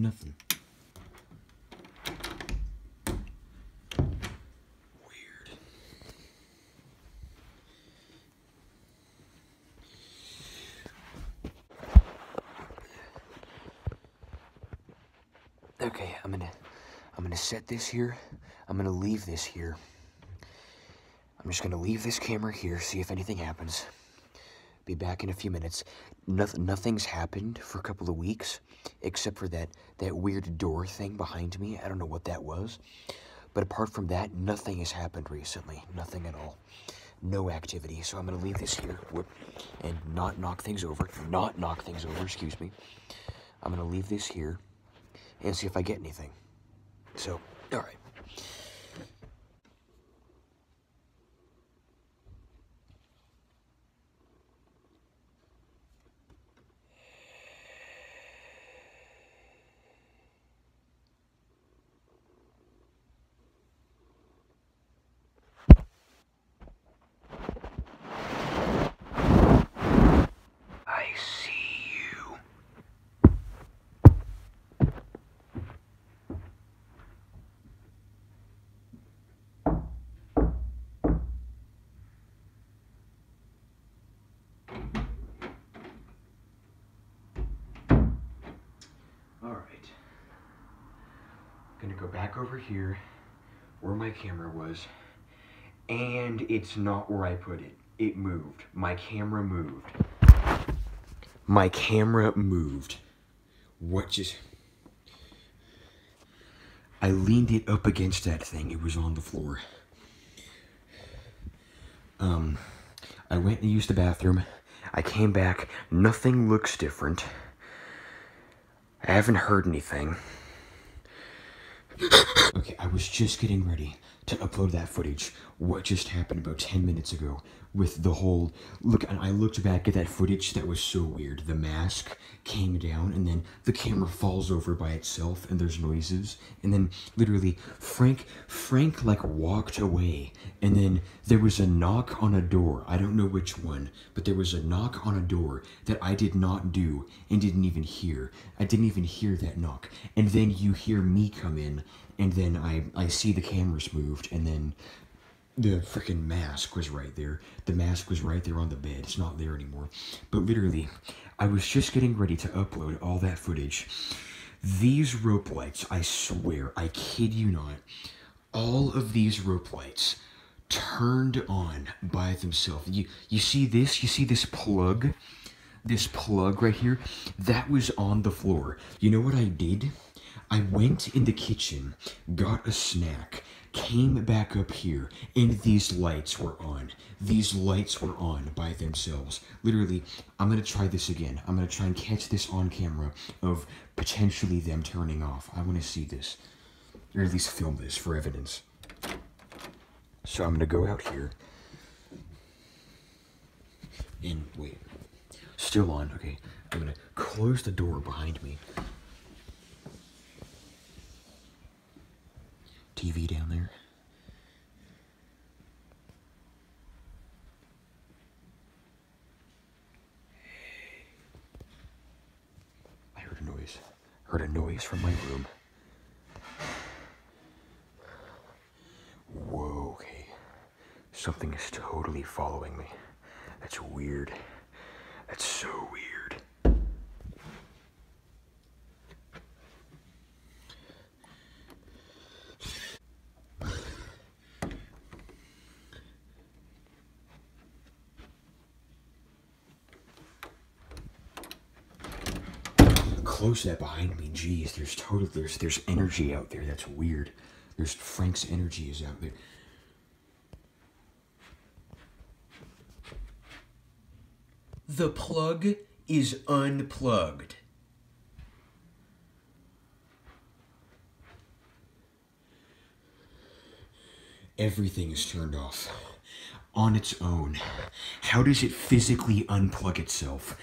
Nothing. Weird. Okay, I'm gonna I'm gonna set this here. I'm gonna leave this here. I'm just gonna leave this camera here, see if anything happens. Be back in a few minutes. Nothing, nothing's happened for a couple of weeks, except for that that weird door thing behind me. I don't know what that was, but apart from that, nothing has happened recently. Nothing at all. No activity. So I'm gonna leave this here, and not knock things over. Not knock things over. Excuse me. I'm gonna leave this here and see if I get anything. So, all right. I see you. All right. Gonna go back over here where my camera was, and it's not where I put it. It moved. My camera moved. My camera moved. What just. I leaned it up against that thing. It was on the floor. Um, I went and used the bathroom. I came back. Nothing looks different. I haven't heard anything. Okay, I was just getting ready to upload that footage. What just happened about 10 minutes ago with the whole look and I looked back at that footage that was so weird. The mask came down and then the camera falls over by itself and there's noises and then literally Frank Frank like walked away and then there was a knock on a door. I don't know which one, but there was a knock on a door that I did not do and didn't even hear. I didn't even hear that knock. And then you hear me come in and then I I see the cameras moved and then the freaking mask was right there. The mask was right there on the bed. It's not there anymore. But literally, I was just getting ready to upload all that footage. These rope lights, I swear, I kid you not, all of these rope lights turned on by themselves. You you see this? You see this plug? This plug right here? That was on the floor. You know what I did? I went in the kitchen, got a snack, came back up here, and these lights were on. These lights were on by themselves. Literally, I'm gonna try this again. I'm gonna try and catch this on camera of potentially them turning off. I wanna see this. Or at least film this for evidence. So I'm gonna go out here. And wait. Still on, okay. I'm gonna close the door behind me. TV down there. I heard a noise. Heard a noise from my room. Whoa, okay. Something is totally following me. That's weird. That's so weird. Close that behind me. Jeez, there's total there's there's energy out there. That's weird. There's Frank's energy is out there. The plug is unplugged. Everything is turned off on its own. How does it physically unplug itself?